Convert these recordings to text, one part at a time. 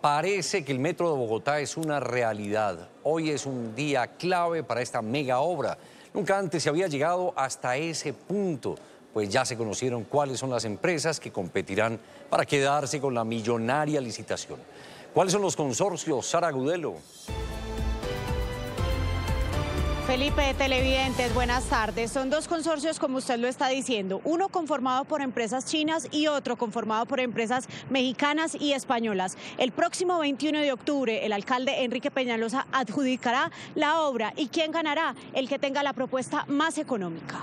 Parece que el Metro de Bogotá es una realidad. Hoy es un día clave para esta mega obra. Nunca antes se había llegado hasta ese punto, pues ya se conocieron cuáles son las empresas que competirán para quedarse con la millonaria licitación. ¿Cuáles son los consorcios, Sara Gudelo? Felipe, televidentes, buenas tardes. Son dos consorcios, como usted lo está diciendo, uno conformado por empresas chinas y otro conformado por empresas mexicanas y españolas. El próximo 21 de octubre, el alcalde Enrique Peñalosa adjudicará la obra. ¿Y quién ganará? El que tenga la propuesta más económica.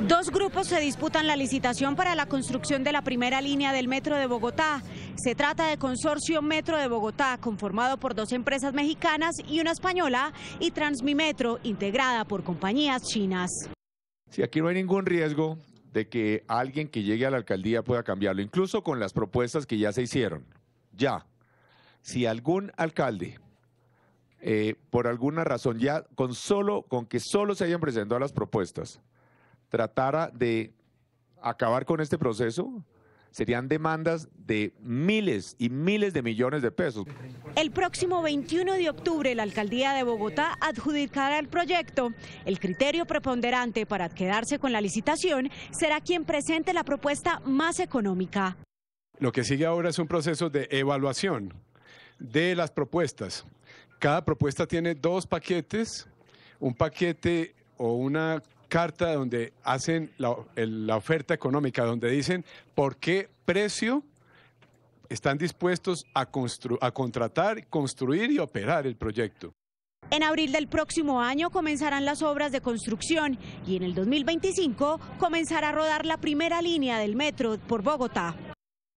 Dos grupos se disputan la licitación para la construcción de la primera línea del Metro de Bogotá. Se trata de Consorcio Metro de Bogotá, conformado por dos empresas mexicanas y una española, y Transmimetro, integrada por compañías chinas. Si aquí no hay ningún riesgo de que alguien que llegue a la alcaldía pueda cambiarlo, incluso con las propuestas que ya se hicieron. Ya, si algún alcalde eh, por alguna razón, ya con solo, con que solo se hayan presentado las propuestas, tratara de acabar con este proceso, serían demandas de miles y miles de millones de pesos. El próximo 21 de octubre, la alcaldía de Bogotá adjudicará el proyecto. El criterio preponderante para quedarse con la licitación será quien presente la propuesta más económica. Lo que sigue ahora es un proceso de evaluación de las propuestas. Cada propuesta tiene dos paquetes, un paquete o una carta donde hacen la, oferta económica, donde dicen por qué precio están dispuestos a, a contratar, construir y operar el proyecto. En abril del próximo año comenzarán las obras de construcción y en el 2025 comenzará a rodar la primera línea del metro por Bogotá.